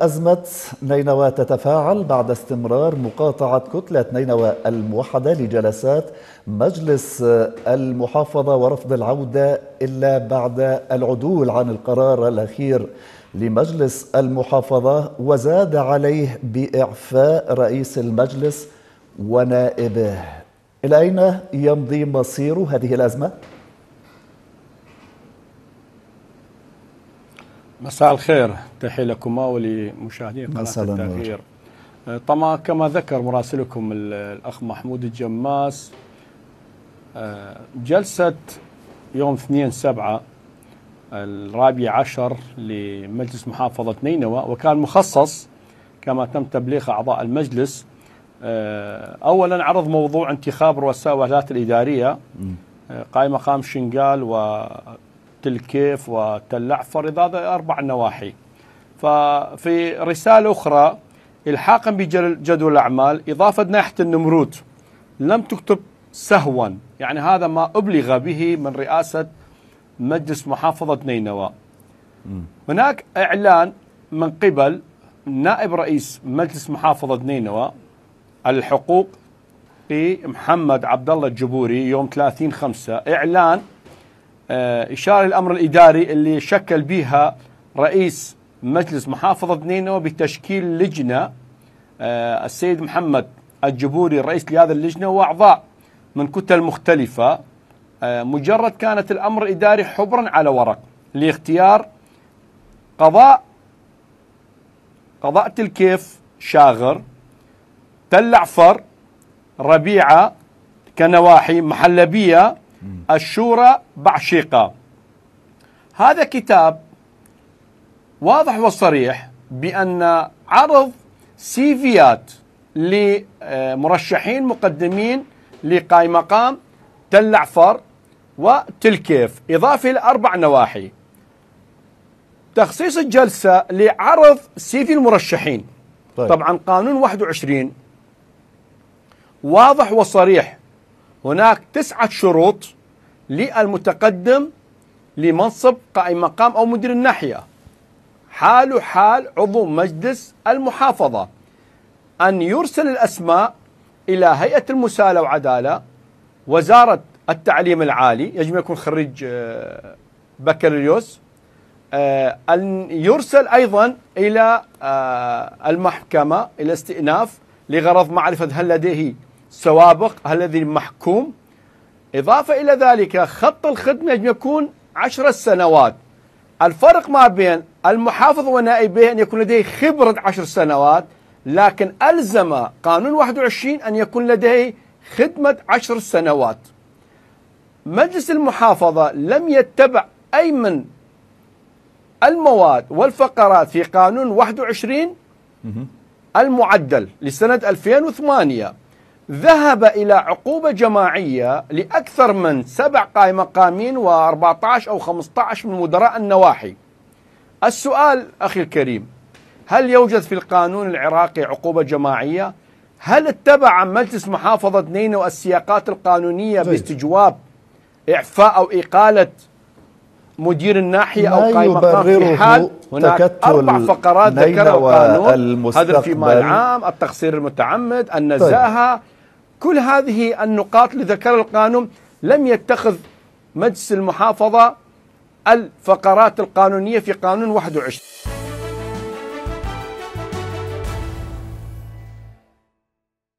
أزمة نينوى تتفاعل بعد استمرار مقاطعة كتلة نينوى الموحدة لجلسات مجلس المحافظة ورفض العودة إلا بعد العدول عن القرار الأخير لمجلس المحافظة وزاد عليه بإعفاء رئيس المجلس ونائبه إلى أين يمضي مصير هذه الأزمة؟ مساء الخير. تحية لكما ولمشاهدين قناة التغيير آه، طبعا كما ذكر مراسلكم الأخ محمود الجماس آه، جلسة يوم 2 7 الرابع عشر لمجلس محافظة نينوى وكان مخصص كما تم تبليغ أعضاء المجلس. آه، أولا عرض موضوع انتخاب رؤساء الوحدات الإدارية قائم مقام شنقال و تل كيف وتل عفر هذا أربع نواحي. ففي رسالة أخرى إلحاقا بجدول الأعمال إضافة ناحية النمرود. لم تكتب سهوا يعني هذا ما أبلغ به من رئاسة مجلس محافظة نينوى. هناك إعلان من قبل نائب رئيس مجلس محافظة نينوى الحقوق محمد عبد الله الجبوري يوم 30 5 إعلان إشارة الأمر الإداري اللي شكل بها رئيس مجلس محافظة نينوى بتشكيل لجنة آه، السيد محمد الجبوري الرئيس لهذه اللجنة وأعضاء من كتل مختلفة. آه، مجرد كانت الأمر الإداري حبرا على ورق لاختيار قضاء قضاء تلكيف شاغر تل عفر ربيعة كنواحي محلبية الشورى بعشيقة. هذا كتاب واضح وصريح بأن عرض سيفيات لمرشحين مقدمين لقاي مقام تل عفر وتلكيف إضافة إلى أربع نواحي. تخصيص الجلسة لعرض سيفي المرشحين. طيب. طبعا قانون 21 واضح وصريح هناك تسعة شروط للمتقدم لمنصب قائم مقام أو مدير الناحية. حال حال عضو مجلس المحافظة. أن يرسل الأسماء إلى هيئة المساءلة وعدالة وزارة التعليم العالي يجب أن يكون خريج آه، بكالوريوس آه، أن يرسل أيضا إلى آه، المحكمة إلى استئناف لغرض معرفة هل لديه سوابق هل الذي محكوم؟ إضافة إلى ذلك خط الخدمة يكون عشر سنوات. الفرق ما بين المحافظ ونائبه أن يكون لديه خبرة عشر سنوات لكن ألزم قانون 21 أن يكون لديه خدمة عشر سنوات. مجلس المحافظة لم يتبع أي من المواد والفقرات في قانون 21 المعدل لسنة 2008 ذهب إلى عقوبة جماعية لأكثر من سبع قائم مقامين و14 أو 15 من مدراء النواحي السؤال أخي الكريم هل يوجد في القانون العراقي عقوبة جماعية؟ هل اتبع مجلس محافظة نينو السياقات القانونية باستجواب إعفاء أو إقالة مدير الناحية أو قائم مقام في حال هناك أربع فقرات ذكرها القانون هذا فيما العام التقصير المتعمد النزاهة طيب. كل هذه النقاط اللي ذكرها القانون لم يتخذ مجلس المحافظة الفقرات القانونية في قانون 21